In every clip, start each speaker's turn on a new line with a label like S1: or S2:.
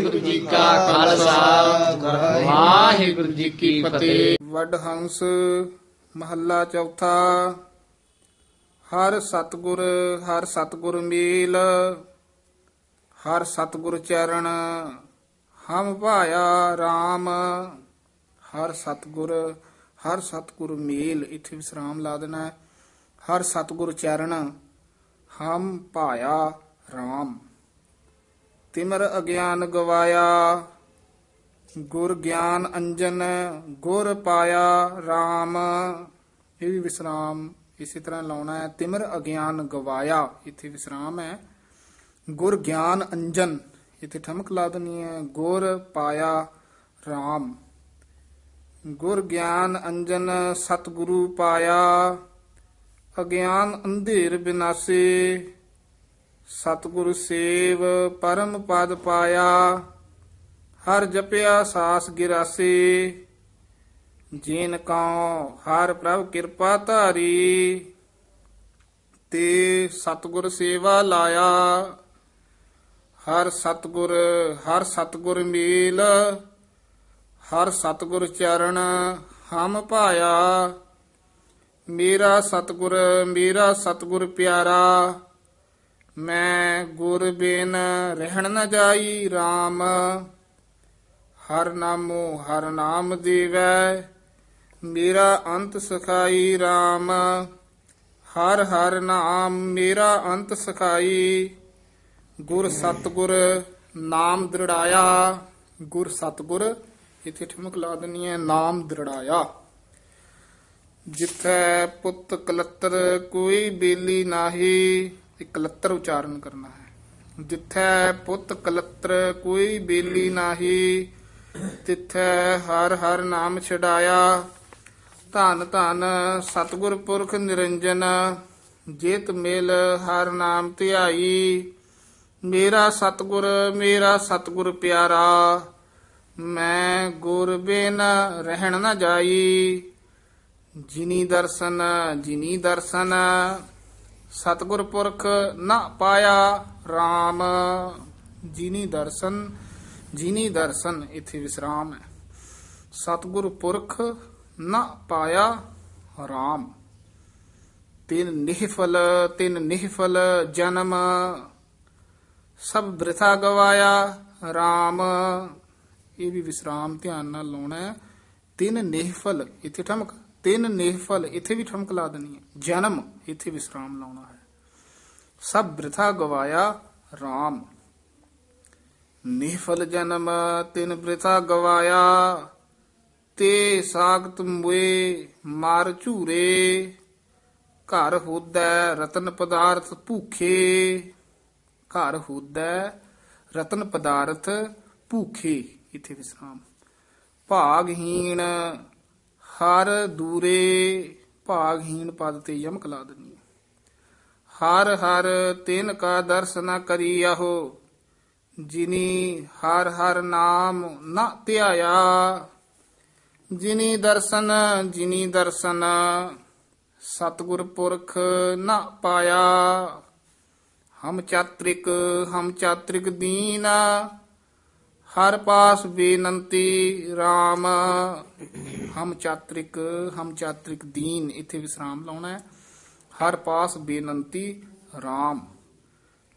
S1: ਵਾਹਿਗੁਰੂ ਜੀ ਕਾ ਖਾਲਸਾ। ਵਾਹਿਗੁਰੂ ਜੀ ਕੀ ਫਤਿਹ।
S2: ਵੱਡ ਹੰਸ ਮਹੱਲਾ ਚੌਥਾ। ਹਰ ਸਤਗੁਰ ਹਰ ਸਤਗੁਰ ਮੇਲ। ਹਰ ਸਤਗੁਰ ਚਰਨ, ਹਮ ਭਾਇਆ RAM ਹਰ ਸਤਗੁਰ ਹਰ ਸਤਗੁਰ ਮੇਲ। ਇੱਥੇ ਵਿਸਰਾਮ ਲਾ ਦੇਣਾ ਹੈ। ਹਰ ਸਤਗੁਰ ਚਰਨ, ਹਮ ਭਾਇਆ RAM ਤਿਮਰ ਅਗਿਆਨ ਗਵਾਇਆ, ਗੁਰ ਗਿਆਨ ਅੰਜਨ, ਗੁਰ ਪਾਇਆ RAM ਇਹ ਵੀ ਵਿਸਰਾਮ ਇਸੇ ਤਰ੍ਹਾਂ ਲਾਉਣਾ ਹੈ, ਤਿਮਰ ਅਗਿਆਨ ਗਵਾਇਆ, ਇੱਥੇ ਵਿਸਰਾਮ ਹੈ। ਗੁਰ ਗਿਆਨ ਅੰਜਨ, ਇੱਥੇ ਠਮਕ ਲਾ ਦੇਣੀ ਹੈ, ਗੁਰ ਪਾਇਆ RAM ਗੁਰ ਗਿਆਨ ਅੰਜਨ, ਸਤਿਗੁਰੂ ਪਾਇਆ, ਅਗਿਆਨ ਅੰਧੇਰ ਬਿਨਾਸੇ। ਸਤਿਗੁਰ ਸੇਵ ਪਰਮ ਪਦ ਪਾਇਆ, ਹਰ ਜਪਿਆ ਸਾਸ ਗਿਰਾਸੇ। ਜੀਨ ਕਉ ਹਰ ਪ੍ਰਭ ਕਿਰਪਾ ਧਾਰੀ, ਤੇ ਸਤਗੁਰ ਸੇਵਾ ਲਾਇਆ। ਹਰ ਸਤਗੁਰ ਹਰ ਸਤਗੁਰ ਮੇਲ, ਹਰ ਸਤਗੁਰ ਚਰਨ ਹਮ ਪਾਇਆ। ਮੇਰਾ ਸਤਗੁਰ ਮੇਰਾ ਸਤਗੁਰ ਪਿਆਰਾ ਮੈਂ ਗੁਰ ਬਿਨ ਰਹਿਣ ਨ ਜਾਈ RAM ਹਰ ਨਾਮੋ ਹਰ ਨਾਮ ਦੇਵੈ, ਮੇਰਾ ਅੰਤ ਸਖਾਈ RAM ਹਰ ਹਰ ਨਾਮ ਮੇਰਾ ਅੰਤ ਸਖਾਈ। ਗੁਰ ਸਤਗੁਰ ਨਾਮ ਦ੍ਰਿੜਾਇਆ। ਗੁਰ ਸਤਗੁਰ, ਇਥੇ ਠਮਕ ਲਾ ਦਨੀ ਹੈ ਨਾਮ ਦ੍ਰਿੜਾਇਆ। ਜਿੱਥੈ ਪੁੱਤ ਕਲੱਤਰ, ਕੋਈ ਬੇਲੀ ਨਾਹੀ। ਇਹ ਉਚਾਰਨ ਕਰਨਾ ਹੈ। ਜਿੱਥੈ ਪੁੱਤ ਕਲੱਤਰ ਕੋਈ ਬੇਲੀ ਨਾਹੀ ਤਿੱਥੈ ਹਰ ਹਰ ਨਾਮ ਛਡਾਇਆ, ਧਨ ਧਨ ਸਤਿਗੁਰ ਪੁਰਖ ਨਿਰੰਜਨ, ਜੇਤ ਮੇਲ ਹਰ ਨਾਮ ਧਿਆਈ। ਮੇਰਾ ਸਤਿਗੁਰ ਮੇਰਾ ਸਤਿਗੁਰ ਪਿਆਰਾ, ਮੈਂ ਗੁਰ ਬਿਨ ਰਹਿਣ ਨਾ ਜਾਈ। ਜਿਨੀ ਦਰਸ਼ਨ ਜਿਨੀ ਦਰਸ਼ਨ ਸਤਗੁਰ ਪੁਰਖ ਨਾ ਪਾਇਆ RAM ਜਿਨੀ ਦਰਸ਼ਨ ਜਿਨੀ ਦਰਸ਼ਨ, ਇਥੇ ਵਿਸਰਾਮ ਹੈ। ਸਤਿਗੁਰ ਪੁਰਖ ਨਾ ਪਾਇਆ RAM ਤਿਨ ਨਿਹਫਲ ਤਿਨ ਨਿਹਫਲ ਜਨਮ। ਸਭ ਬ੍ਰਿਥਾ ਗਵਾਇਆ RAM ਇਹ ਵੀ ਵਿਸਰਾਮ ਧਿਆਨ ਨਾਲ ਲਾਉਣਾ ਹੈ। ਤਿਨ ਨਿਹਫਲ, ਇਥੇ ਠਮਕ। ਤਿਨ ਨਿਹਫਲ ਇਥੇ ਵੀ ਠਮਕ ਲਾ ਦੇਣੀ ਹੈ। ਜਨਮ, ਇਥੇ ਵਿਸਰਾਮ ਲਾਉਣਾ ਹੈ। ਸਭ ਬ੍ਰਿਥਾ ਗਵਾਇਆ RAM ਨਿਹਫਲ ਜਨਮ, ਤਿਨ ਬ੍ਰਿਥਾ ਗਵਾਇਆ, ਤੇ ਸਾਗਤ ਮੁਏ, ਮਾਰ ਝੂਰੇ। ਘਰ ਹੋਦੈ ਰਤਨ ਪਦਾਰਥ ਭੂਖੇ। ਘਰ ਹੋਦੈ ਰਤਨ ਪਦਾਰਥ ਭੂਖੇ। ਇਥੇ ਵਿਸਰਾਮ। ਭਾਗਹੀਣ ਹਰ ਦੂਰੇ ਭਾਗਹੀਣ ਪਦ ਤੇ ਯਮਕ ਲਾ ਦਿੰਨੀ ਹਰ ਹਰ ਤਿਨ ਕਾ ਦਰਸ਼ਨ ਕਰੀਆਹੋ ਜਿਨੀ ਹਰ ਹਰ ਨਾਮ ਨਾ ਧਿਆਇਆ। ਜਿਨੀ ਦਰਸ਼ਨ ਜਿਨੀ ਦਰਸ਼ਨ, ਸਤਿਗੁਰ ਪੁਰਖ ਨਾ ਪਾਇਆ। ਹਮ ਚਾਤ੍ਰਿਕ ਹਮ ਚਾਤ੍ਰਿਕ ਦੀਨਾ ਹਰ ਪਾਸ ਬੇਨੰਤੀ RAM ਹਮ ਚਾਤ੍ਰਿਕ ਹਮ ਚਾਤ੍ਰਿਕ ਦੀਨ, ਇਥੇ ਵਿਸਰਾਮ ਲਾਉਣਾ ਹੈ। ਹਰ ਪਾਸ ਬੇਨੰਤੀ RAM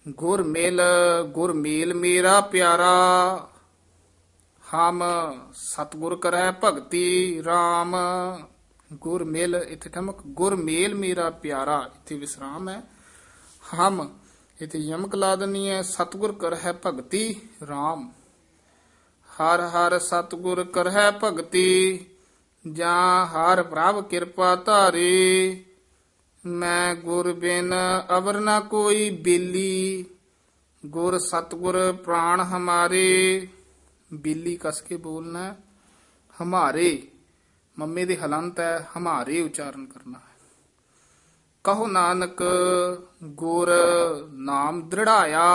S2: ਗੁਰ ਮੇਲ ਗੁਰ ਮੇਲ ਮੇਰਾ ਪਿਆਰਾ। ਹਮ ਸਤਗੁਰ ਕਰੈ ਭਗਤੀ RAM ਗੁਰ ਮੇਲ, ਇਥੇ ਠਮਕ। ਗੁਰ ਮੇਲ ਮੇਰਾ ਪਿਆਰਾ, ਇਥੇ ਵਿਸਰਾਮ ਹੈ। ਹਮ, ਇਥੇ ਯਮਕ ਲਾ ਦਨੀ ਹੈ। ਸਤਗੁਰ ਕਰੈ ਭਗਤੀ RAM ਹਰ ਹਰ ਸਤਗੁਰ ਕਰੈ ਭਗਤੀ, ਜਾਂ ਹਰ ਪ੍ਰਭ ਕਿਰਪਾ ਧਾਰੇ। ਮੈਂ ਗੁਰ ਬਿਨ ਅਵਰ ਨਾ ਕੋਈ ਬੇਲੀ, ਗੁਰ ਸਤਗੁਰ ਪ੍ਰਾਣ ਹਮਾਰੇ। ਬੇਲੀ ਕਸ ਕੇ ਬੋਲਣਾ ਹਮਾਰੇ, ਮੰਮੇ ਦੇ ਹਲੰਤ ਹੈ, ਹਮਾਰੇ ਉਚਾਰਨ ਕਰਨਾ ਹੈ। ਕਹੋ ਨਾਨਕ, ਗੁਰ ਨਾਮ ਦ੍ਰਿੜਾਇਆ,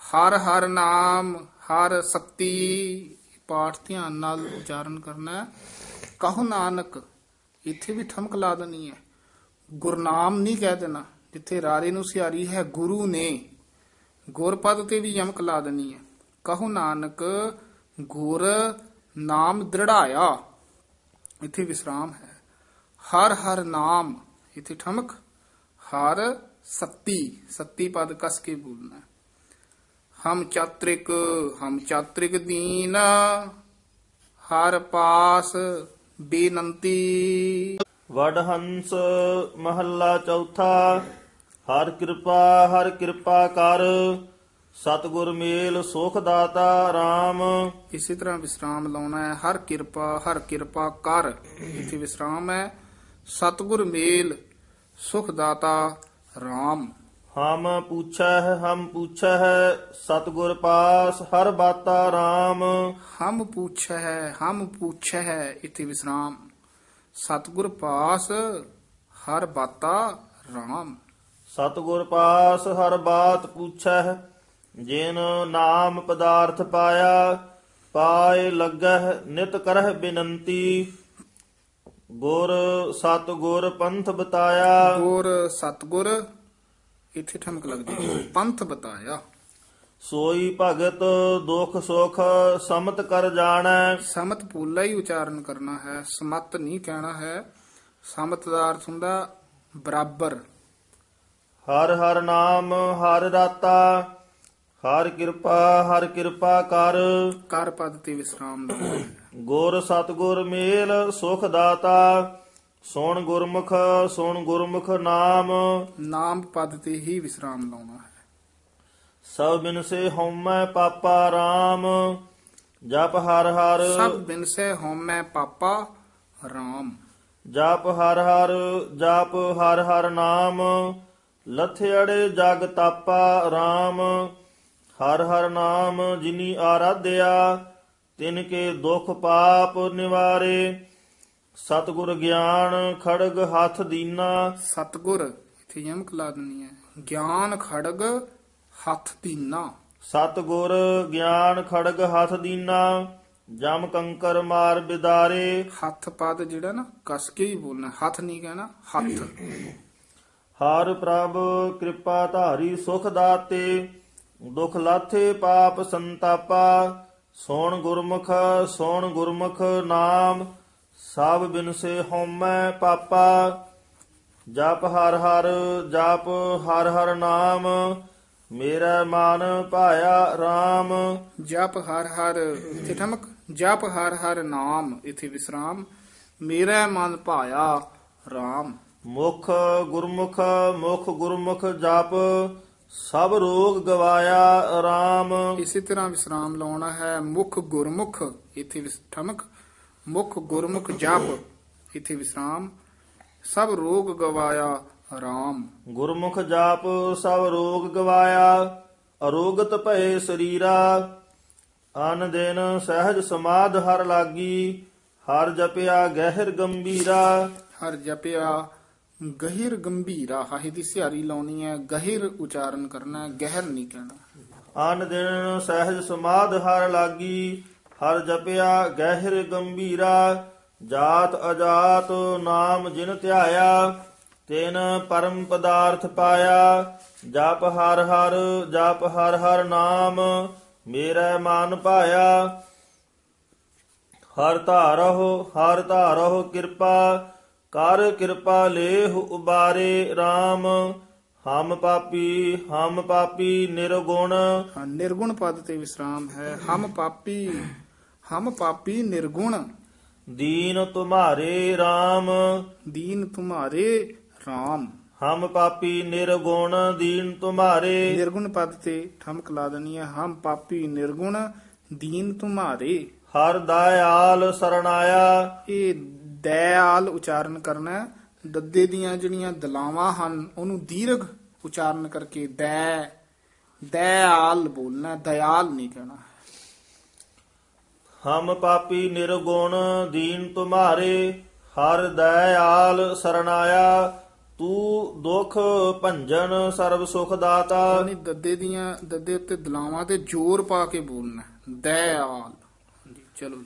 S2: ਹਰ ਹਰ ਨਾਮ ਹਰ ਸਤੀ ਪਾਠ ਧਿਆਨ ਨਾਲ ਉਚਾਰਨ ਕਰਨਾ ਹੈ। ਕਹੋ ਨਾਨਕ, ਇੱਥੇ ਵੀ ਠਮਕ ਲਾ ਦੇਣੀ ਹੈ। ਗੁਰਨਾਮ ਨਹੀਂ ਕਹਿ ਦੇਣਾ, ਜਿੱਥੇ ਰਾਰੇ ਨੂੰ ਸਿਆਰੀ ਹੈ ਗੁਰੂ ਨੇ। ਗੁਰਪਦ ਤੇ ਵੀ ਯਮਕ ਲਾ ਦੇਣੀ ਹੈ। ਕਹੋ ਨਾਨਕ, ਗੁਰ ਨਾਮ ਦ੍ਰਿੜਾਇਆ। ਇੱਥੇ ਵਿਸਰਾਮ ਹੈ। ਹਰ ਹਰ ਨਾਮ, ਇੱਥੇ ਠਮਕ। ਹਰ ਸੱਤੀ ਸੱਤੀ ਪਦ ਕਸ ਕੇ ਬੋਲਣਾ ਹਮ ਚਾਤ੍ਰਿਕ ਹਮ ਚਾਤ੍ਰਿਕ ਦੀਨ ਹਰ ਪਾਸ ਬੇਨੰਤੀ।
S3: ਵਡਹੰਸ ਮਹੱਲਾ ਚੌਥਾ ਹਰ ਕਿਰਪਾ ਹਰ ਕਿਰਪਾ ਕਰ। ਸਤਿਗੁਰ ਮੇਲ ਸੁਖ ਦਾਤਾ RAM
S2: ਇਸੇ ਤਰ੍ਹਾਂ ਵਿਸਰਾਮ ਲਾਉਣਾ ਹੈ ਹਰ ਕਿਰਪਾ ਹਰ ਕਿਰਪਾ ਕਰ। ਇੱਥੇ ਵਿਸਰਾਮ ਹੈ ਸਤਿਗੁਰ ਮੇਲ ਸੁਖ ਦਾਤਾ RAM
S3: ਹਮ ਪੁੱਛੈ ਹਮ ਪੁੱਛੈ ਸਤਿਗੁਰ ਪਾਸ ਹਰ ਬਾਤਾ RAM
S2: ਹਮ ਪੁੱਛ ਹੈ ਹਮ ਪੁੱਛ ਹੈ ਇੱਥੇ ਵਿਸਰਾਮ। ਸਤਿਗੁਰ ਪਾਸ ਹਰ ਬਾਤਾ RAM
S3: ਸਤਿਗੁਰ ਪਾਸ ਹਰ ਬਾਤ ਪੁੱਛੈ ਜਿਨ ਨਾਮ ਪਦਾਰਥ ਪਾਇਆ ਪਾਏ ਲੱਗਹਿ ਨਿਤ ਕਰਹਿ ਬਿਨੰਤੀ। ਗੁਰ ਸਤਿਗੁਰ ਪੰਥ ਬਤਾਇਆ।
S2: ਗੁਰ ਸਤਿਗੁਰ ਇੱਥੇ ਠਮਕ ਲੱਗਦੀ ਹੈ। ਪੰਥ ਬਤਾਇਆ।
S3: ਸੋਈ ਭਗਤ ਦੁਖ ਸੁਖ ਸਮਤ ਕਰ ਜਾਣੈ।
S2: ਸਮਤ ਪੂਲਾ ਹੀ ਉਚਾਰਨ ਕਰਨਾ ਹੈ। ਸਮਤ ਨਹੀਂ ਕਹਿਣਾ ਹੈ। ਸਮਤ ਦਾ ਅਰਥ ਹੁੰਦਾ ਬਰਾਬਰ।
S3: ਹਰ ਹਰ ਨਾਮ ਹਰ ਰਾਤਾ ਹਰ ਕਿਰਪਾ ਹਰ ਕਿਰਪਾ ਕਰ।
S2: ਕਰ ਪਦ ਤੇ ਵਿਸਰਾਮ।
S3: ਗੁਰ ਸਤਗੁਰ ਮੇਲ ਸੁਖ ਦਾਤਾ। ਸੁਣ ਗੁਰਮੁਖ ਸੁਣ ਗੁਰਮੁਖ ਨਾਮ।
S2: ਨਾਮ ਪਦ ਤੇ ਹੀ ਵਿਸਰਾਮ ਲਾਉਣਾ ਹੈ।
S3: ਸਭ ਬਿਨ ਸੇ ਹਉਮੈ ਪਾਪਾ RAM ਜਪ ਹਰ ਹਰ।
S2: ਸਭ ਬਿਨਸੇ ਹਉਮੈ ਪਾਪਾ RAM
S3: ਜਪ ਹਰ ਹਰ ਜਪ ਹਰ ਹਰ ਨਾਮ। ਲਥਿਅੜੇ ਜਗ ਤਾਪਾ RAM ਹਰ ਹਰ ਨਾਮ ਜਿਨੀ ਆਰਾਧਿਆ ਤਿਨ ਕੇ ਦੁਖ ਪਾਪ ਨਿਵਾਰੇ। ਸਤਿਗੁਰ ਗਿਆਨ ਖੜਗ ਹੱਥ ਦੀਨਾ।
S2: ਸਤਗੁਰ ਇੱਥੇ ਯਮਕ ਲਾ ਦੇਣੀ ਹੈ। ਗਿਆਨ ਖੜਗ ਹੱਥ ਦੀਨਾ।
S3: ਸਤਿਗੁਰ ਗਿਆਨ ਖੜਗ ਹੱਥ ਦੀਨਾ। ਜਮ ਕੰਕਰ ਮਾਰ ਬਿਦਾਰੇ।
S2: ਹੱਥ ਪਦ ਜਿਹੜਾ ਨਾ ਕਸ ਕੇ ਹੀ ਬੋਲਣਾ। ਹੱਥ ਨਹੀਂ ਕਹਿਣਾ ਹੱਥ।
S3: ਹਰ ਪ੍ਰਭ ਕਿਰਪਾ ਧਾਰੀ ਸੁਖ ਦਾਤੇ। ਦੁਖ ਲਾਥੇ ਪਾਪ ਸੰਤਾਪਾ। ਸੋਣ ਗੁਰਮੁਖ ਸੋਣ ਗੁਰਮੁਖ ਨਾਮ। ਸਭ ਬਿਨਸੇ ਹਉਮੈ ਪਾਪਾ ਜਪ ਹਰ ਹਰ ਜਪ ਹਰ ਹਰ ਨਾਮ ਮੇਰਾ ਮਨ ਭਾਇਆ RAM
S2: ਜਪ ਹਰ ਹਰ ਇੱਥੇ ਠਮਕ ਜਪ ਹਰ ਹਰ ਨਾਮ ਇੱਥੇ ਵਿਸਰਾਮ ਮੇਰਾ ਮਨ ਭਾਇਆ RAM
S3: ਮੁਖ ਗੁਰਮੁਖ ਮੁਖ ਗੁਰਮੁਖ ਜਪ ਸਭ ਰੋਗ ਗਵਾਇਆ RAM
S2: ਇਸੇ ਤਰ੍ਹਾਂ ਵਿਸਰਾਮ ਲਾਉਣਾ ਹੈ ਮੁਖ ਗੁਰਮੁਖ ਇੱਥੇ ਠਮਕ ਮੁਖ ਗੁਰਮੁਖ ਜਪ ਇੱਥੇ ਵਿਸਰਾਮ। ਸਭ ਰੋਗ ਗਵਾਇਆ RAM
S3: ਗੁਰਮੁਖ ਜਾਪ ਸਭ ਰੋਗ ਗਵਾਇਆ ਅਰੋਗਤ ਭਏ ਸਰੀਰਾ। ਅਨ ਦਿਨ ਸਹਿਜ ਸਮਾਧ ਹਰ ਲਾਗੀ ਹਰ ਜਪਿਆ ਗਹਿਰ ਗੰਭੀਰਾ।
S2: ਹਰ ਜਪਿਆ ਗਹਿਰ ਗੰਭੀਰਾ ਹਾਹੀ ਦੀ ਸਿਹਾਰੀ ਲਾਉਣੀ ਹੈ ਗਹਿਰ ਉਚਾਰਨ ਕਰਨਾ ਹੈ ਗਹਿਰ ਨਹੀਂ ਕਹਿਣਾ।
S3: ਅਨ ਦਿਨ ਸਹਿਜ ਸਮਾਧ ਹਰ ਲਾਗੀ ਹਰ ਜਪਿਆ ਗਹਿਰ ਗੰਭੀਰਾ, ਜਾਤ ਅਜਾਤ ਨਾਮ ਜਿਨ ਧਿਆਇਆ, ਤਿਨ ਪਰਮ ਪਦਾਰਥ ਪਾਇਆ। ਜਪ ਹਰ ਹਰ, ਜਪ ਹਰ ਹਰ ਨਾਮ, ਮੇਰਾ ਮਨ ਭਾਇਆ ਹਰ ਧਾਰਹੁ ਹਰ ਧਾਰਹੁ ਕਿਰਪਾ, ਕਰ ਕਿਰਪਾ ਲੇਹ ਉਬਾਰੇ RAM ਹਮ ਪਾਪੀ ਹਮ ਪਾਪੀ ਨਿਰਗੁਣ।
S2: ਨਿਰਗੁਣ ਪਦ ਤੇ ਵਿਸਰਾਮ ਹੈ। ਹਮ ਪਾਪੀ ਹਮ ਪਾਪੀ ਨਿਰਗੁਣ।
S3: ਦੀਨ ਤੁਮਾਰੇ RAM
S2: ਦੀਨ ਤੁਮਾਰੇ RAM
S3: ਹਮ ਪਾਪੀ ਨਿਰਗੁਣ ਦੀਨ ਤੁਮਾਰੇ।
S2: ਨਿਰਗੁਣ ਪਦ ਤੇ ਠਮਕ ਲਾ ਦੇਣੀ ਹੈ। ਹਮ ਪਾਪੀ ਨਿਰਗੁਣ ਦੀਨ ਤੁਮਾਰੇ।
S3: ਹਰ ਦਇਆਲ ਸਰਣਾਇਆ।
S2: ਇਹ ਦਇਆਲ ਉਚਾਰਨ ਕਰਨਾ। ਦੱਦੇ ਦੀਆਂ ਜਿਹੜੀਆਂ ਦਲਾਵਾਂ ਹਨ ਉਹਨੂੰ ਦੀਰਘ ਉਚਾਰਨ ਕਰਕੇ ਦੈ ਦਇਆਲ ਬੋਲਣਾ ਦਇਆਲ ਨਹੀਂ ਕਹਿਣਾ।
S3: ਹਮ ਪਾਪੀ ਨਿਰਗੁਣ ਦੀਨ ਤੁਮਾਰੇ ਹਰ ਦਇਆਲ ਸਰਣਾਇਆ ਤੂੰ ਦੁਖ ਭੰਜਨ ਸਰਬ ਸੁਖ ਦਾਤਾ।
S2: ਯਾਨੀ ਦੱਦੇ ਦੀਆਂ ਦੱਦੇ ਉੱਤੇ ਦਲਾਵਾਂ ਤੇ ਜ਼ੋਰ ਪਾ ਕੇ ਬੋਲਣਾ। ਦਇਆਲ ਚਲੋ।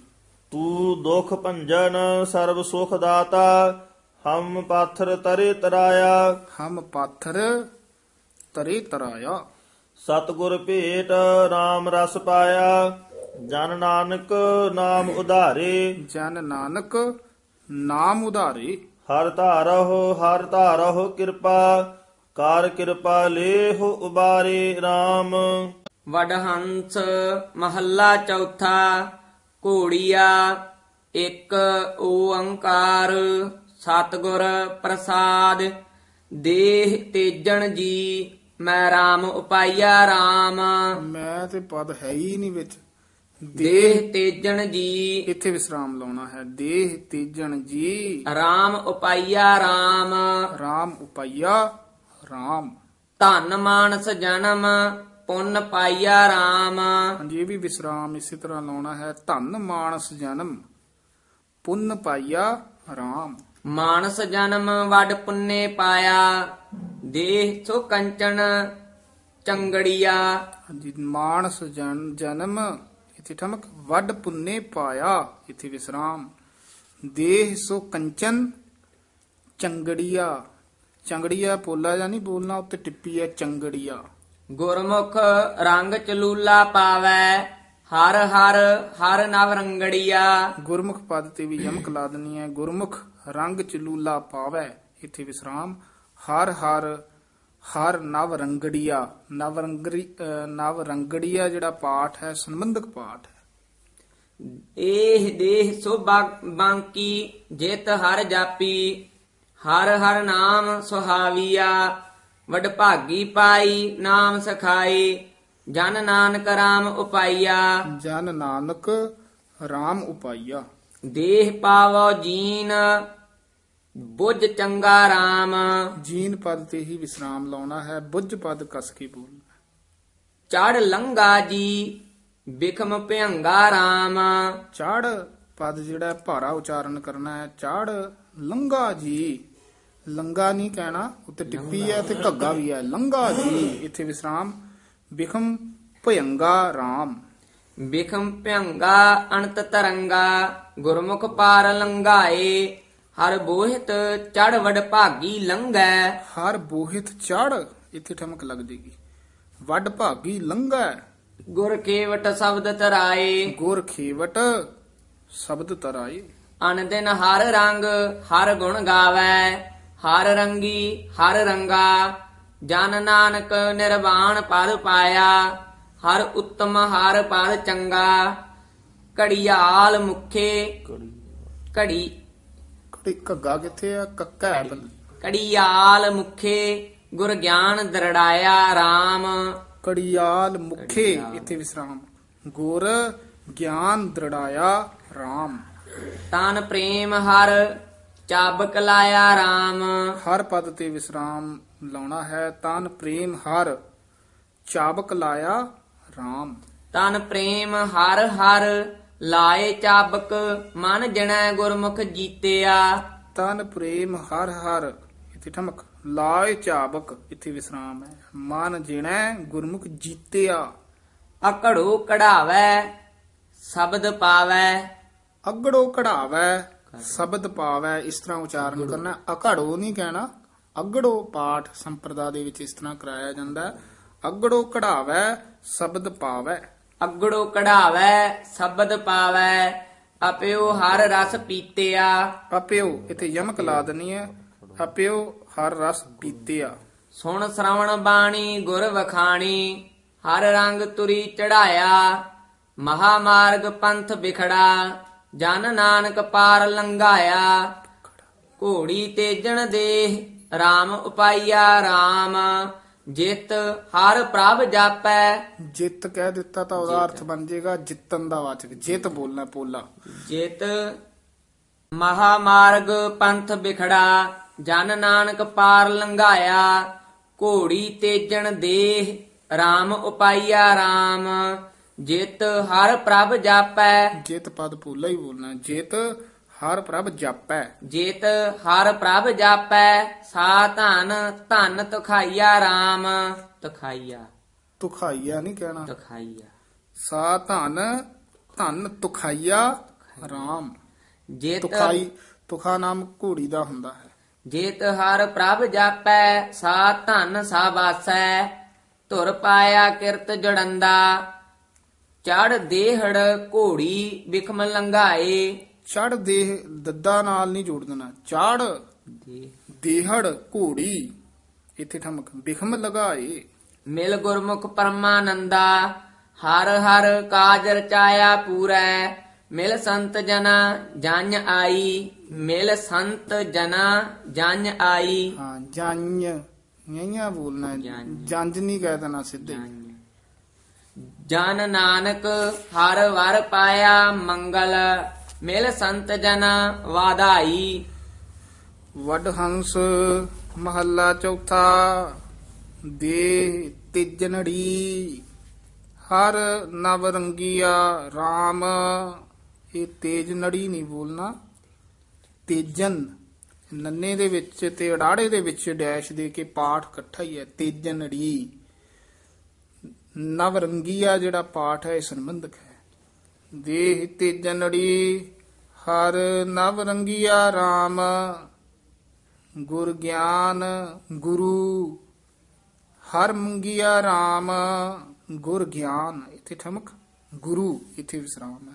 S3: ਤੂੰ ਦੁਖ ਭੰਜਨ ਸਰਬ ਸੁਖ ਦਾਤਾ ਹਮ ਪਾਥਰ ਤਰੇ ਤਰਾਇਆ।
S2: ਹਮ ਪਾਥਰ ਤਰੇ ਤਰਾਇਆ।
S3: ਸਤਿਗੁਰ ਭੇਟ RAM ਰਸ ਪਾਇਆ। ਜਨ ਨਾਨਕ ਨਾਮ ਉਧਾਰੇ।
S2: ਜਨ ਨਾਨਕ ਨਾਮ ਉਧਾਰੇ।
S3: ਹਰ ਧਾਰਹੁ ਹਰ ਧਾਰਹੁ ਕਿਰਪਾ ਕਰ ਕਿਰਪਾ ਲੇਹੁ ਉਬਾਰੇ RAM
S1: ਵਡਹੰਸ ਮਹੱਲਾ ਚੌਥਾ ਘੋੜੀਆ ਇੱਕ ਓੰਕਾਰ ਸਤਿਗੁਰ ਪ੍ਰਸਾਦ ਦੇਹ ਤੇਜਣ ਜੀ ਮੈਂ RAM ਉਪਾਇਆ RAM
S2: ਮੈਂ ਤੇ ਪਦ ਹੈ ਹੀ ਨਹੀਂ ਵਿੱਚ।
S1: ਦੇਹ ਤੇਜਣ ਜੀ।
S2: ਇੱਥੇ ਵਿਸਰਾਮ ਲਾਉਣਾ ਹੈ। ਦੇਹ ਤੀਜਣ ਜੀ।
S1: RAM ਉਪਾਇਆ RAM
S2: RAM ਉਪਈਆ RAM
S1: ਧਨ ਮਾਨਸ ਜਨਮ ਪੁੰਨ ਪਾਈਆ RAM
S2: ਹਾਂਜੀ ਇਹ ਵੀ ਵਿਸਰਾਮ ਇਸੇ ਤਰ੍ਹਾਂ ਲਾਉਣਾ ਹੈ। ਧੰਨ ਮਾਨਸ ਜਨਮ ਪੁੰਨ ਪਾਈਆ RAM
S1: ਮਾਨਸ ਜਨਮ ਵੱਡ ਪੁੰਨੇ ਪਾਇਆ ਦੇਹ ਸੋ ਕੰਚਨ ਚੰਗੜੀਆ।
S2: ਹਾਂਜੀ ਮਾਨਸ ਜਨ ਜਨਮ ਇਥੇ ਠਮਕ ਵੱਡ ਪੁੰਨੇ ਪਾਇਆ ਇਥੇ ਵਿਸਰਾਮ। ਦੇਹ ਸੋ ਕੰਚਨ ਚੰਗੜੀਆ। ਚੰਗੜੀਆ ਪੋਲਾ ਜਾਂ ਨਹੀਂ ਬੋਲਣਾ ਉੱਤੇ ਟਿੱਪੀ ਹੈ ਚੰਗੜੀਆ।
S1: ਗੁਰਮੁਖ ਰੰਗ ਚਲੂਲਾ ਪਾਵੈ ਹਰ ਹਰ ਹਰ ਨਵ ਰੰਗੜੀਆ।
S2: ਗੁਰਮੁਖ ਪਦ ਤੇ ਵੀ ਯਮਕ ਲਾ ਦੇਣੀ ਹੈ। ਗੁਰਮੁਖ ਰੰਗ ਚਲੂਲਾ ਪਾਵੈ ਇਥੇ ਵਿਸਰਾਮ। ਹਰ ਹਰ ਹਰ ਨਵ ਰੰਗੜੀਆ ਨਵ ਰੰਗੜੀ ਨਵ ਰੰਗੜੀਆ ਜਿਹੜਾ ਪਾਠ ਹੈ ਸੰਬੰਧਕ ਪਾਠ ਹੈ।
S1: ਏਹ ਦੇਹ ਸੋ ਬਾ- ਬਾਂਕੀ ਜਿਤ ਹਰ ਜਾਪੀ ਹਰ ਹਰ ਨਾਮ ਸੁਹਾਵੀਆ ਵਡ ਭਾਗੀ ਪਾਈ ਨਾਮ ਸਖਾਈ ਜਨ ਨਾਨਕ ਰਾਮ ਉਪਾਈਆ।
S2: ਜਨ ਨਾਨਕ RAM ਉਪਾਈਆ।
S1: ਦੇਹ ਪਾਵੋ ਜੀਨ ਬੁੱਝ ਚੰਗਾ ਰਾਮ।
S2: ਜੀਨ ਪਦ ਤੇ ਹੀ ਵਿਸਰਾਮ ਲਾਉਣਾ ਹੈ ਬੁੱਝ ਪਦ ਕਸ ਕੇ ਬੋਲਣਾ
S1: ਚੜ ਲੰਗਾ ਜੀ ਬਿਖਮ ਭਿਅੰਗਾ ਰਾਮ।
S2: ਚਾੜ ਪਦ ਜਿਹੜਾ ਭਾਰਾ ਉਚਾਰਨ ਕਰਨਾ ਹੈ। ਚਾੜ ਲੰਗਾ ਜੀ ਲੰਗਾ ਨਹੀਂ ਕਹਿਣਾ ਉੱਤੇ ਟਿੱਪੀ ਹੈ ਤੇ ਘੱਗਾ ਵੀ ਹੈ। ਲੰਗਾ ਜੀ ਇੱਥੇ ਵਿਸਰਾਮ ਬਿਖਮ ਭਯੰਗਾ RAM
S1: ਬਿਖਮ ਭਿਅੰਗਾ ਅਨੰਤ ਤਰੰਗਾ ਗੁਰਮੁਖ ਪਾਰ ਲੰਘਾਏ। ਹਰ ਬੋਹਿਤ ਚੜ ਵਡ ਭਾਗੀ ਲੰਘੈ।
S2: ਹਰ ਬੋਹਿਤ ਚੜ ਇੱਥੇ ਠਮਕ ਲੱਗ ਜੇਗੀ। ਵੱਡ ਭਾਗੀ ਲੰਗਾ
S1: ਗੁਰ ਕੇਵਟ ਸ਼ਬਦ ਤਰਾਏ
S2: ਗੁਰ ਖੇਵਟ ਸ਼ਬਦ ਤਰਾਏ
S1: ਅਨੰਦਨ ਹਰ ਰੰਗ ਹਰ ਗੁਣ ਗਾਵੈ। ਹਰ ਰੰਗੀ ਹਰ ਰੰਗਾ। ਜਨ ਨਾਨਕ ਨਿਰਵਾਣ ਪਦ ਪਾਇਆ। ਹਰ ਉੱਤਮ ਹਰ ਪਦ ਚੰਗਾ। ਘੜੀਆਲ ਮੁਖੇ। ਘੜੀ
S2: ਕੜੀ ਕਿੱਥੇ ਆ? ਕੱਕਾ ਹੈ ਬਲ
S1: ਕੜੀਆਲ ਮੁਖੇ ਗੁਰ ਗਿਆਨ ਦਰੜਾਇਆ RAM
S2: ਕੜੀਆਲ ਮੁਖੇ ਇੱਥੇ ਵਿਸਰਾਮ। ਗੁਰ ਗਿਆਨ ਦ੍ਰਿੜਾਇਆ RAM
S1: ਤਨ ਪ੍ਰੇਮ ਹਰ ਚਾਬਕ ਲਾਇਆ RAM
S2: ਹਰ ਪਦ ਤੇ ਵਿਸਰਾਮ ਲਾਉਣਾ ਹੈ। ਤਨ ਪ੍ਰੇਮ ਹਰ ਚਾਬਕ ਲਾਇਆ RAM
S1: ਤਨ ਪ੍ਰੇਮ ਹਰ ਹਰ ਲਾਏ ਚਾਬਕ ਮਨ ਜਣੈ ਗੁਰਮੁਖ ਜੀਤਿਆ।
S2: ਤਨ ਪ੍ਰੇਮ ਹਰ ਹਰ ਇੱਥੇ ਠਮਕ। ਲਾਏ ਚਾਬਕ ਇੱਥੇ ਵਿਸਰਾਮ ਹੈ। ਮਨ ਜਿਣੈ ਗੁਰਮੁਖ ਜੀਤਿਆ।
S1: ਅਕੜੋ ਕਢਾਵੈ ਸ਼ਬਦ ਪਾਵੈ।
S2: ਅਗੜੋ ਕਢਾਵੈ ਸ਼ਬਦ ਪਾਵੈ ਇਸ ਤਰ੍ਹਾਂ ਉਚਾਰਨ ਕਰਨਾ। ਅਕੜੋ ਨਹੀਂ ਕਹਿਣਾ। ਅਗੜੋ ਪਾਠ ਸੰਪਰਦਾ ਦੇ ਵਿੱਚ ਇਸ ਤਰ੍ਹਾਂ ਕਰਾਇਆ ਜਾਂਦਾ। ਅਗੜੋ ਕਢਾਵੈ ਸ਼ਬਦ ਪਾਵੈ।
S1: ਅਗੜੋ ਕਢਾਵੈ ਸ਼ਬਦ ਪਾਵੈ ਅਪਿਓ ਹਰ ਰਸ ਪੀਤਿਆ।
S2: ਅਪਿਓ ਇੱਥੇ ਯਮਕ ਲਾ ਦੇਣੀ ਹੈ ਅਪਿਓ ਹਰ ਰਸ ਪੀਤਿਆ।
S1: ਸੁਣ ਸ਼ਰਵਣ ਬਾਣੀ ਗੁਰ ਵਖਾਣੀ ਹਰ ਰੰਗ ਤੁਰੀ ਚੜਾਇਆ। ਮਹਾ ਮਾਰਗ ਪੰਥ ਵਿਖੜਾ ਜਨ ਨਾਨਕ ਪਾਰ ਲੰਘਾਇਆ। ਘੋੜੀ ਤੇਜਣ ਦੇਹ RAM ਉਪਾਈਆ RAM ਜਿਤ ਹਰ ਪ੍ਰਭ ਜਾਪੈ।
S2: ਜਿੱਤ ਕਹਿ ਦਿੱਤਾ ਤਾਂ ਉਹਦਾ ਅਰਥ ਬਣ ਜਾਏਗਾ ਜਿੱਤਨ ਦਾ ਵਾਚਕ ਜਿੱਤ ਬੋਲਣਾ ਪੋਲਾ।
S1: ਜਿਤ ਮਹਾ ਮਾਰਗ ਪੰਥ ਵਿਖੜਾ ਜਨ ਨਾਨਕ ਪਾਰ ਲੰਘਾਇਆ ਘੋੜੀ ਤੇਜਣ ਦੇਹ RAM ਉਪਾਈਆ RAM ਜਿਤ ਹਰ ਪ੍ਰਭ ਜਾਪੈ।
S2: ਜਿੱਤ ਪਦ ਪੋਲਾ ਹੀ ਬੋਲਣਾ ਜਿੱਤ ਹਰ ਪ੍ਰਭ ਜਾਪੈ।
S1: ਜਿਤ ਹਰ ਪ੍ਰਭ ਜਾਪੈ ਸਾ ਧਨ ਧਨ ਤੁਖਾਈਆ RAM ਤੁਖਾਈਆ।
S2: ਤੁਖਾਈਆ ਨਹੀਂ ਕਹਿਣਾ।
S1: ਤੁਖਾਈਆ।
S2: ਸਾ ਧਨ ਧਨ ਤੁਖਾਈਆ RAM
S1: ਜਿਤ
S2: ਤੁਖਾਈ ਤੁਖਾ ਨਾਮ ਘੋੜੀ ਦਾ ਹੁੰਦਾ ਹੈ।
S1: ਜੇਤ ਹਰ ਪ੍ਰਭ ਜਾਪੈ ਸਾ ਧਨ ਸਾ ਵਾਸੈ। ਧੁਰ ਪਾਇਆ ਕਿਰਤ ਜੜੰਦਾ ਚੜ ਦੇਹੜ ਘੋੜੀ ਬਿਖਮ ਲੰਘਾਏ।
S2: ਚੜ ਦੇਹ ਦੱਦਾ ਨਾਲ ਨਹੀਂ ਜੋੜ ਦੇਣਾ। ਚੜ ਦੇਹੜ ਘੋੜੀ। ਇੱਥੇ ਠਮਕ। ਬਿਖਮ ਲਗਾਏ।
S1: ਮਿਲ ਗੁਰਮੁਖ ਪਰਮਾਨੰਦਾ ਹਰ ਹਰ ਕਾਜ ਰਚਾਇਆ ਪੂਰੈ ਮਿਲ ਸੰਤ ਜਨਾ ਜਨ ਆਈ ਮਿਲ ਸੰਤ ਜਨਾ ਜਨ ਆਈ।
S2: ਹਾਂ ਜੰਜ। ਨਿਆਂ ਬੋਲਣਾ। ਜੰਜ। ਨਹੀਂ ਕਹਿ ਦੇਣਾ ਸਿੱਧੇ।
S1: ਜਨ ਨਾਨਕ ਹਰ ਵਰ ਪਾਇਆ ਮੰਗਲ ਮਿਲ ਸੰਤ ਜਨਾ ਵਾਧਾਈ।
S2: ਵੱਡ ਹੰਸ ਮਹੱਲਾ ਚੌਥਾ, ਦੇ ਤਿਜਨੜੀ। ਹਰ ਨਵ ਰੰਗੀਆ RAM ਇਹ ਤੇਜ ਨੜੀ ਨਹੀਂ ਬੋਲਣਾ। ਤੇਜਨ, ਨੰਨੇ ਦੇ ਵਿੱਚ ਤੇ ਅੜਾੜੇ ਦੇ ਵਿੱਚ ਡੈਸ਼ ਦੇ ਕੇ ਪਾਠ ਇਕੱਠਾ ਹੀ ਹੈ, ਤੇਜਨੜੀ। ਨਵ ਰੰਗੀਆ ਜਿਹੜਾ ਪਾਠ ਹੈ, ਇਹ ਸੰਬੰਧਕ ਹੈ। ਦੇਹ ਤੇਜਨੜੀ, ਹਰ ਨਵ ਰੰਗੀਆ RAM ਗੁਰ ਗਿਆਨ ਗੁਰੂ, ਹਰ ਮੰਗਿਆ RAM ਗੁਰ ਗਿਆਨ, ਇੱਥੇ ਠਮਕ। ਗੁਰੂ, ਇੱਥੇ ਵਿਸਰਾਮ ਹੈ।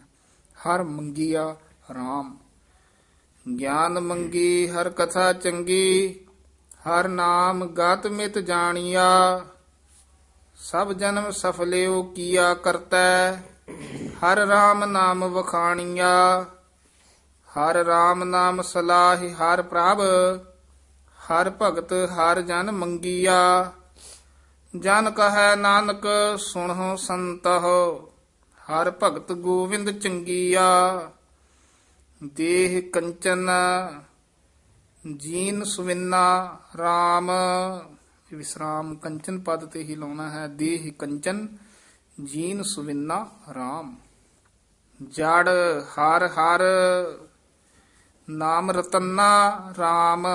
S2: ਹਰ ਮੰਗਿਆ RAM ਗਿਆਨ ਮੰਗੀ, ਹਰ ਕਥਾ ਚੰਗੀ। ਹਰ ਨਾਮ ਗਤ ਮਿਤ ਜਾਣੀਆ। ਸਭ ਜਨਮ ਸਫਲਿਓ ਕੀਆ ਕਰਤਾ। ਹਰ RAM ਨਾਮ ਵਖਾਣੀਆ। ਹਰ RAM ਨਾਮ ਸਲਾਹਿ ਹਰ ਪ੍ਰਭ, ਹਰ ਭਗਤ ਹਰ ਜਨ ਮੰਗੀਆ। ਜਨ ਕਹੈ ਨਾਨਕ ਸੁਣਹੁ ਸੰਤਹੁ, ਹਰ ਭਗਤ ਗੋਵਿੰਦ ਚੰਗੀਆ। ਦੇਹ ਕੰਚਨ, ਜੀਨ ਸੁਵਿੰਨਾ RAM ਵਿਸਰਾਮ ਕੰਚਨ ਪਦ ਤੇ ਹੀ ਲਾਉਣਾ ਹੈ, ਦੇਹ ਕੰਚਨ। ਜੀਨ ਸੁਵਿੰਨਾ RAM ਜੜ ਹਰ ਹਰ ਨਾਮ ਰਤਨਾ RAM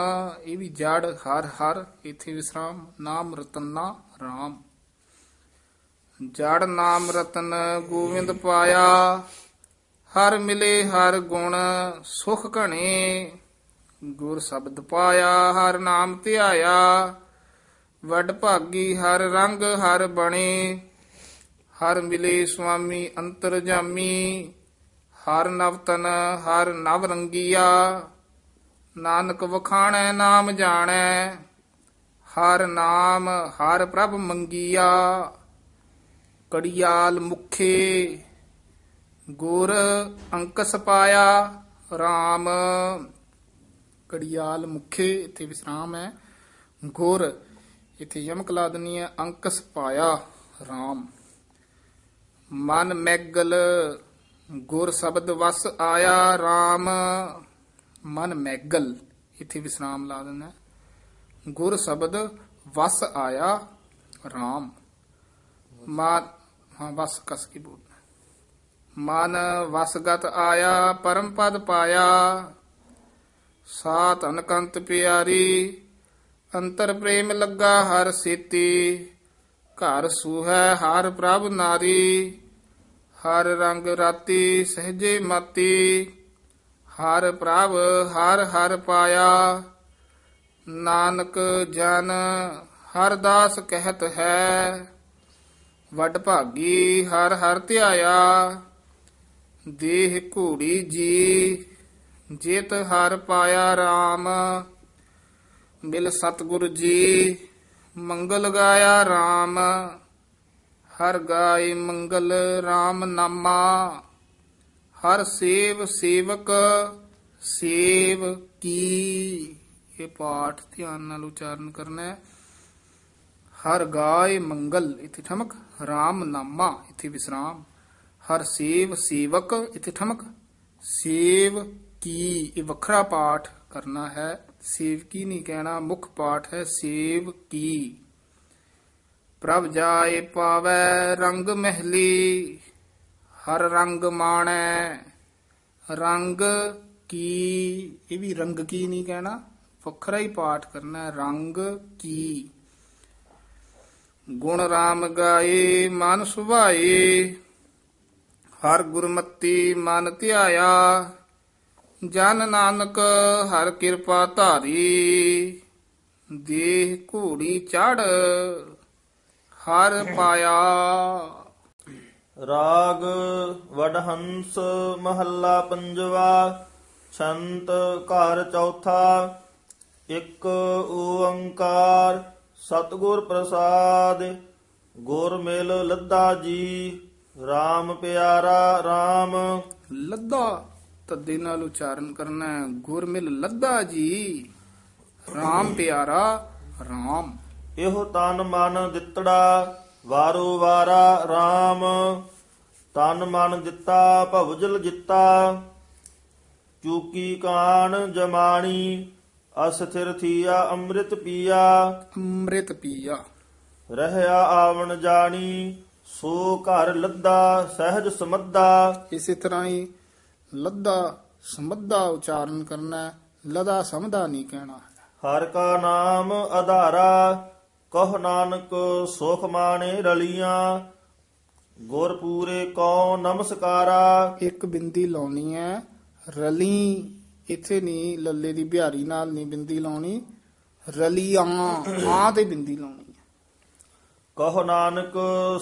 S2: ਇਹ ਵੀ ਜੜ ਹਰ ਹਰ, ਇਥੇ ਵਿਸਰਾਮ, ਨਾਮ ਰਤਨਾ RAM ਜੜ ਨਾਮ ਰਤਨ ਗੋਵਿੰਦ ਪਾਇਆ, ਹਰ ਮਿਲੇ ਹਰ ਗੁਣ ਸੁਖ ਘਣੇ। ਗੁਰ ਸ਼ਬਦ ਪਾਇਆ, ਹਰ ਨਾਮ ਧਿਆਇਆ, ਵਡ ਭਾਗੀ ਹਰ ਰੰਗ ਹਰ ਬਣੇ। ਹਰ ਮਿਲੇ ਸੁਆਮੀ ਅੰਤਰ ਜਾਮੀ ਹਰ ਨਵਤਨ ਹਰ ਨਵ ਰੰਗੀਆ, ਨਾਨਕ ਵਖਾਣੈ, ਨਾਮ ਜਾਣੈ, ਹਰ ਨਾਮ, ਹਰ ਪ੍ਰਭ ਮੰਗੀਆ, ਕੜਿਆਲ ਮੁਖੇ, ਗੁਰ ਅੰਕਸ ਪਾਇਆ RAM ਕੜਿਆਲ ਮੁਖੇ, ਇੱਥੇ ਵਿਸਰਾਮ ਹੈ। ਗੁਰ, ਇੱਥੇ ਯਮਕ ਲਾ ਦਨੀ ਹੈ, ਅੰਕਸ ਪਾਇਆ RAM ਮਨ ਮੈਗਲ ਗੁਰ ਸ਼ਬਦ ਵਸ ਆਇਆ RAM ਮਨ ਮੈਗਲ, ਇੱਥੇ ਵਿਸਰਾਮ ਲਾ ਦੇਣਾ ਗੁਰ ਸ਼ਬਦ ਵਸ ਆਇਆ RAM ਮਨ, ਹਾਂ, ਵਸ ਕਸ ਕੀ ਬੋਲਣਾ ਮਨ ਵਸਗਤ ਆਇਆ, ਪਰਮ ਪਦ ਪਾਇਆ। ਸਾਤ ਅਨਕੰਤ ਪਿਆਰੀ, ਅੰਤਰ ਪ੍ਰੇਮ ਲੱਗਾ ਹਰ ਸੇਤੀ। ਘਰ ਸੁਹੈ ਹਰ ਪ੍ਰਭ ਨਾਰੀ, ਹਰ ਰੰਗ ਰਾਤੀ ਸਹਜੇ ਮਾਤੀ, ਹਰ ਪ੍ਰਭ ਹਰ ਹਰ ਪਾਇਆ। ਨਾਨਕ ਜਨ ਹਰਦਾਸ ਕਹਿਤ ਹੈ, ਵਡ ਭਾਗੀ ਹਰ ਹਰ ਧਿਆਇਆ। ਦੇਹ ਘੂੜੀ ਜੀ, ਜਿਤ ਹਰ ਪਾਇਆ RAM ਮਿਲ ਸਤਗੁਰ ਜੀ। ਮੰਗਲ ਗਾਇਆ RAM ਹਰ ਗਾਏ ਮੰਗਲ RAM ਨਾਮਾ ਹਰ ਸੇਵ ਸੇਵਕ ਸੇਵ ਕੀ। ਇਹ ਪਾਠ ਧਿਆਨ ਨਾਲ ਉਚਾਰਨ ਕਰਨਾ ਹੈ। ਹਰ ਗਾਏ ਮੰਗਲ, ਇਥੇ ਠਮਕ RAM ਨਾਮਾ ਇਥੇ ਵਿਸਰਾਮ। ਹਰ ਸੇਵ ਸੇਵਕ, ਇਥੇ ਠਮਕ, ਸੇਵ ਕੀ। ਇਹ ਵੱਖਰਾ ਪਾਠ ਕਰਨਾ ਹੈ। ਸੇਵ ਕੀ ਨਹੀਂ ਕਹਿਣਾ, ਮੁੱਖ ਪਾਠ ਹੈ ਸੇਵ ਕੀ। ਪ੍ਰਭ ਜਾਏ ਪਾਵੈ ਰੰਗ ਮਹਿਲੀ, ਹਰ ਰੰਗ ਮਾਣੈ ਰੰਗ ਕੀ। ਇਹ ਵੀ ਰੰਗ ਕੀ ਨਹੀਂ ਕਹਿਣਾ, ਵੱਖਰਾ ਹੀ ਪਾਠ ਕਰਨਾ ਰੰਗ ਕੀ। ਗੁਣ ਰਾਮ ਗਾਏ ਮਨ ਸੁਭਾਏ, ਹਰ ਗੁਰਮਤੀ ਮਨ ਧਿਆਇਆ ਜਨ ਨਾਨਕ ਹਰ ਕਿਰਪਾ ਧਾਰੀ ਦੇਹ ਘੂੜੀ ਚੜ ਹਰ ਪਾਇਆ।
S3: ਰਾਗ ਵਡਹੰਸ ਮਹੱਲਾ ਪੰਜਵਾ ਛੰਤ ਘਰ ਚੌਥਾ ਇੱਕ ਓੰਕਾਰ ਸਤਿਗੁਰ ਪ੍ਰਸਾਦ ਗੁਰ ਮਿਲ ਲੱਦਾ ਜੀ RAM ਪਿਆਰਾ RAM
S2: ਲੱਦਾ। ਤੱਦੇ ਨਾਲ ਉਚਾਰਨ ਕਰਨਾ ਹੈ। ਗੁਰਮਿਲ ਲੱਦਾ ਜੀ। RAM ਪਿਆਰਾ RAM
S3: ਇਹੋ ਤਨ ਮਨ ਦਿੱਤੜਾ ਵਾਰੋ ਵਾਰਾ RAM ਤਨ ਮਨ ਦਿੱਤਾ ਭਵਜਲ ਜਿੱਤਾ। ਚੂਕੀ ਕਾਣ ਜਮਾਣੀ ਅਸਥਿਰ ਥੀਆ ਅੰਮ੍ਰਿਤ ਪੀਆ।
S2: ਅੰਮ੍ਰਿਤ ਪੀਆ।
S3: ਰਹਿਆ ਆਵਣ ਜਾਣੀ ਸੋ ਘਰ ਲੱਦਾ ਸਹਿਜ ਸਮੱਦਾ।
S2: ਇਸੇ ਤਰ੍ਹਾਂ ਹੀ ਲੱਦਾ ਸਮੱਦਾ ਉਚਾਰਨ ਕਰਨਾ ਲਦਾ ਸਮਦਾ ਨਹੀਂ ਕਹਿਣਾ
S3: ਹਰ ਕਾ ਨਾਮ ਆਧਾਰਾ ਕਹ ਨਾਨਕ ਸੁਖ ਮਾਣੇ ਰਲੀਆਂ ਗੁਰ ਪੂਰੇ ਕਉ ਨਮਸਕਾਰਾ।
S2: ਇੱਕ ਬਿੰਦੀ ਲਾਉਣੀ ਹੈ ਰਲੀ ਇੱਥੇ ਨਹੀਂ ਲੱਲੇ ਦੀ ਬਿਹਾਰੀ ਨਾਲ ਨਹੀਂ ਬਿੰਦੀ ਲਾਉਣੀ ਰਲੀਆਂ ਆ ਤੇ ਬਿੰਦੀ ਲਾਉਣੀ ਹੈ।
S3: ਕਹ ਨਾਨਕ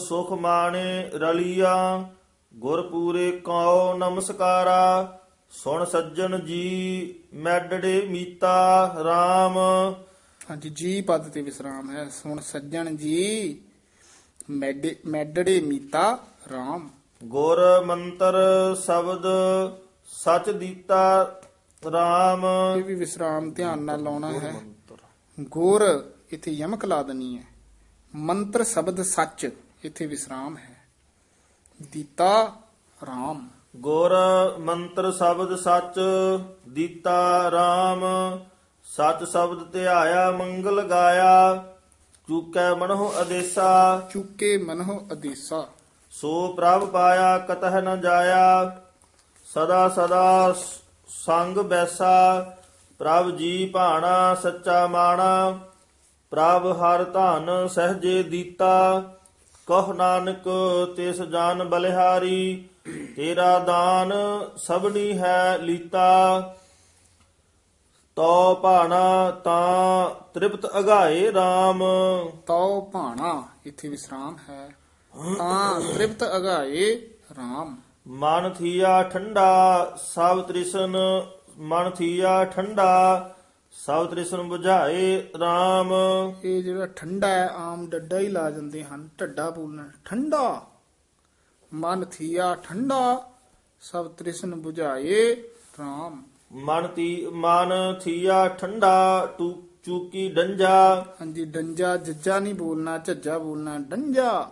S3: ਸੁਖ ਮਾਣੇ ਰਲੀਆਂ ਗੁਰ ਪੂਰੇ ਕਉ ਨਮਸਕਾਰਾ ਸੁਣ ਸੱਜਣ ਜੀ ਮੈਡੜੇ ਮੀਤਾ RAM
S2: ਹਾਂਜੀ ਜੀ ਪਦ ਤੇ ਵਿਸਰਾਮ ਹੈ। ਸੁਣ ਸੱਜਣ ਜੀ ਮੈਡੇ ਮੈਡੜੇ ਮੀਤਾ RAM
S3: ਗੁਰ ਮੰਤਰ ਸ਼ਬਦ ਸਚ ਦੀਤਾ RAM
S2: ਇਹ ਵੀ ਵਿਸਰਾਮ ਧਿਆਨ ਨਾਲ ਲਾਉਣਾ ਹੈ। ਗੁਰ ਇੱਥੇ ਯਮਕ ਲਾ ਦਨੀ ਹੈ। ਮੰਤਰ ਸ਼ਬਦ ਸੱਚ ਇੱਥੇ ਵਿਸਰਾਮ ਹੈ। ਦੀਤਾ RAM
S3: ਗੁਰ ਮੰਤਰ ਸ਼ਬਦ ਸਚ ਦੀਤਾ RAM ਸਚ ਸ਼ਬਦ ਧਿਆਇਆ ਮੰਗਲ ਗਾਇਆ ਚੂਕੈ ਮਨਹੁ ਅਦੇਸਾ।
S2: ਚੁੱਕੇ ਮਨਹੁ ਅਦੇਸਾ।
S3: ਸੋ ਪ੍ਰਭ ਪਾਇਆ ਕਤਹ ਨ ਜਾਇਆ। ਸਦਾ ਸਦਾ ਸੰਗ ਬੈਸਾ। ਪ੍ਰਭ ਜੀ ਭਾਣਾ ਸੱਚਾ ਮਾਣਾ। ਪ੍ਰਭ ਹਰ ਧਨ ਸਹਜੇ ਦੀਤਾ। ਕਹ ਨਾਨਕ ਤਿਸ ਜਾਨ ਬਲਿਹਾਰੀ ਤੇਰਾ ਦਾਨ ਸਭਨੀ ਹੈ ਲੀਤਾ। ਤੋ ਭਾਣਾ ਤਾਂ ਤ੍ਰਿਪਤ ਅਗਾਏ RAM
S2: ਤਉ ਭਾਣਾ ਇੱਥੇ ਵਿਸਰਾਮ ਹੈ। ਤਾਂ ਤ੍ਰਿਪਤ ਅਗਾਏ RAM
S3: ਮਨ ਥੀਆ ਠੰਡਾ ਸਭ ਤ੍ਰਿਸ਼ਨ ਮਨ ਥੀਆ ਠੰਡਾ। ਸਭ ਤ੍ਰਿਸ਼ਨ 부ਝਾਏ RAM
S2: ਇਹ ਜਿਹੜਾ ਠੰਡਾ ਹੈ ਆਮ ਡੱਡਾ ਹੀ ਲਾ ਜਾਂਦੇ ਹਨ ਢੱਡਾ ਬੋਲਣਾ ਠੰਡਾ। ਮਨ ਥੀਆ ਠੰਡਾ ਸਭ ਤ੍ਰਿਸ਼ਨ 부ਝਾਏ RAM
S3: ਮਨ ਤੀ ਮਨ ਥੀਆ ਠੰਡਾ ਟੂ ਚੂਕੀ ਡੰਜਾ।
S2: ਹਾਂਜੀ ਡੰਜਾ ਜੱਜਾ ਨਹੀਂ ਬੋਲਣਾ ਝੱਜਾ ਬੋਲਣਾ ਡੰਜਾ।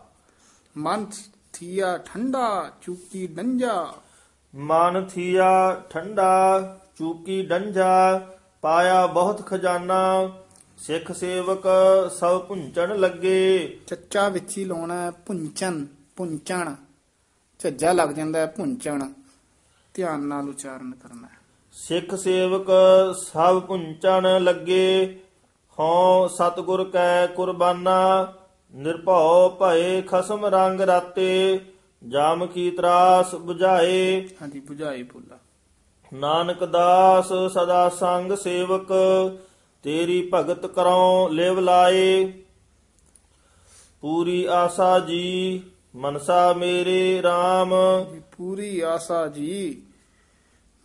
S2: ਮਨ ਥੀਆ ਠੰਡਾ ਚੁੱਕੀ ਡੰਜਾ।
S3: ਮਨ ਥੀਆ ਠੰਡਾ ਚੂਕੀ ਡੰਜਾ। ਪਾਇਆ ਬਹੁਤ ਖਜ਼ਾਨਾ ਸਿੱਖ ਸੇਵਕ ਸਭ ਪੁੰਚਣ ਲੱਗੇ।
S2: ਚੱਚਾ ਵਿੱਚ ਹੀ ਲਾਉਣਾ ਹੈ ਪੁੰਚਨ ਪੁੰਚਣ ਝੱਜਾ ਲੱਗ ਜਾਂਦਾ ਹੈ ਪੁੰਚਣ ਧਿਆਨ ਨਾਲ ਉਚਾਰਨ ਕਰਨਾ ਹੈ।
S3: ਸਿੱਖ ਸੇਵਕ ਸਭ ਪੁੰਚਣ ਲੱਗੇ। ਹਉ ਸਤਿਗੁਰ ਕੈ ਕੁਰਬਾਨਾ ਨਿਰਭਉ ਭਏ ਖਸਮ ਰੰਗ ਰਾਤੇ। ਜਾਮ ਕੀ ਤਰਾਸ 부ਝਾਏ
S2: ਹਾਂਜੀ 부ਝਾਈ ਬੋਲਾ
S3: ਨਾਨਕ ਦਾਸ ਸਦਾ ਸੰਗ ਸੇਵਕ ਤੇਰੀ ਭਗਤ ਕਰਉ ਲਿਵ ਲਾਏ। ਪੂਰੀ ਆਸਾ ਜੀ ਮਨਸਾ ਮੇਰੇ RAM
S2: ਜੀ ਪੂਰੀ ਆਸਾ ਜੀ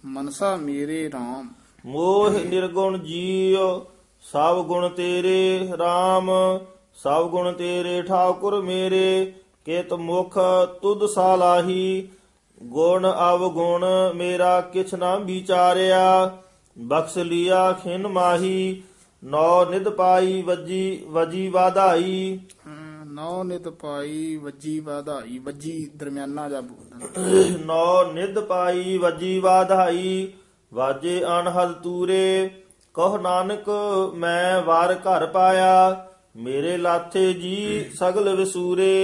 S2: ਮਨਸਾ ਮੇਰੇ RAM
S3: ਮੋਹ ਨਿਰਗੁਣ ਜੀਉ ਸਭ ਗੁਣ ਤੇਰੇ RAM ਸਭ ਗੁਣ ਤੇਰੇ ਠਾਕੁਰ ਮੇਰੇ ਕਿਤ ਮੁਖ ਤੁਧ ਸਾਲਾਹੀ ਗੁਣ ਅਵਗੁਣ ਮੇਰਾ ਕਿਛ ਨਾ ਵਿਚਾਰਿਆ ਬਖਸ਼ ਲਿਆ ਖਿਨ ਮਾਹੀ ਨੌ ਨਿਧ ਪਾਈ ਵਜੀ ਵਜੀ ਵਾਧਾਈ।
S2: ਨੌ ਨਿਤ ਪਾਈ ਵੱਜੀ ਵਾਧਾਈ ਵੱਜੀ ਦਰਮਿਆਨਾ ਜਾ
S3: ਨੌ। ਨਿਧ ਪਾਈ ਵਜੀ ਵਾਧਾਈ ਵਾਜੇ ਅਨਹਦ ਤੂਰੇ ਕਹ ਨਾਨਕ ਮੈਂ ਵਾਰ ਘਰ ਪਾਇਆ ਮੇਰੇ ਲਾਥੇ ਜੀ ਸਗਲ ਵਿਸੂਰੇ।